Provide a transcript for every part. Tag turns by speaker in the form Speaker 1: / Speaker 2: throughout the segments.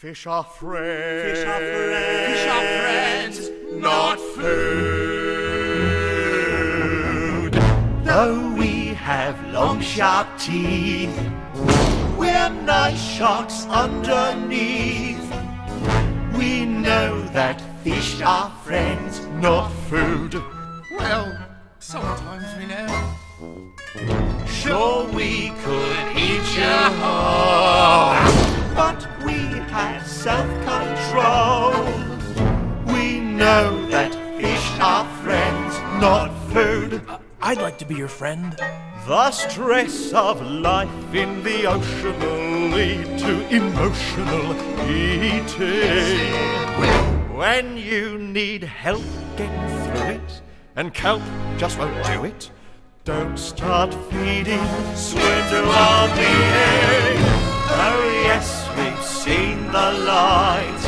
Speaker 1: Fish are friends.
Speaker 2: Fish are friends.
Speaker 1: Fish are friends, not food. Though we have long, sharp teeth, we're nice sharks underneath. We know that fish are friends, not food.
Speaker 2: Well, sometimes we know.
Speaker 1: Sure, we could self-control. We know that fish are friends, not food.
Speaker 3: I'd like to be your friend.
Speaker 1: The stress of life in the ocean will lead to emotional eating. When you need help getting through it, and kelp just won't do it, don't start feeding, swim to our being. Seen the light.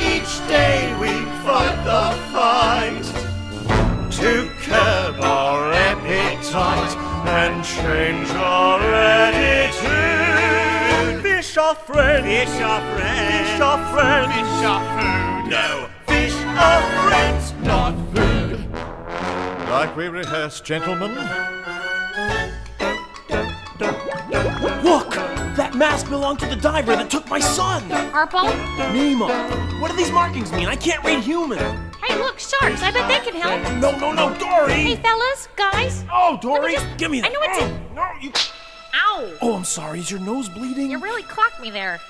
Speaker 1: Each day we fight the fight to curb our appetite and change our attitude. Fish are friends. Fish are friends. Fish are friends. Fish are food. No, fish are friends, not food. Like we rehearsed, gentlemen.
Speaker 3: Look! That mask belonged to the diver that took my son!
Speaker 4: Purple?
Speaker 3: Nemo! What do these markings mean? I can't read human!
Speaker 4: Hey, look, sharks. I bet they can help.
Speaker 3: No, no, no, Dory!
Speaker 4: Hey, fellas, guys.
Speaker 3: Oh, Dory!
Speaker 4: just-
Speaker 3: Give me that!
Speaker 4: I know it's
Speaker 3: oh,
Speaker 4: a-
Speaker 3: No, you...
Speaker 4: Ow!
Speaker 3: Oh, I'm sorry. Is your nose bleeding?
Speaker 4: You really clocked me there.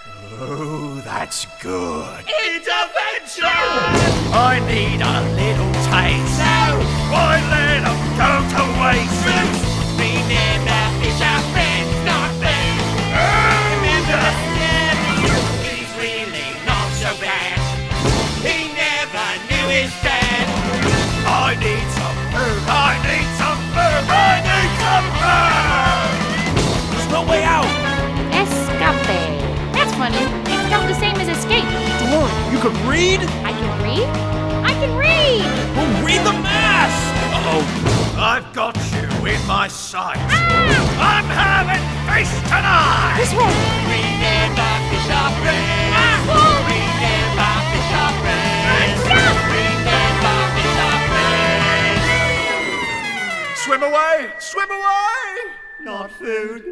Speaker 1: Oh, that's good.
Speaker 2: Intervention!
Speaker 1: I need a little taste. No! Why let 'em go to waste?
Speaker 3: Can read?
Speaker 4: I can read. I can read.
Speaker 3: Well, read the mask!
Speaker 1: Oh, I've got you in my sight.
Speaker 4: Ah!
Speaker 1: I'm having fish tonight.
Speaker 4: This way.
Speaker 2: Remember, fish are friends.
Speaker 4: Ah!
Speaker 2: Remember, fish are friends. Fish are friends.
Speaker 1: Swim away. Swim away. Not food.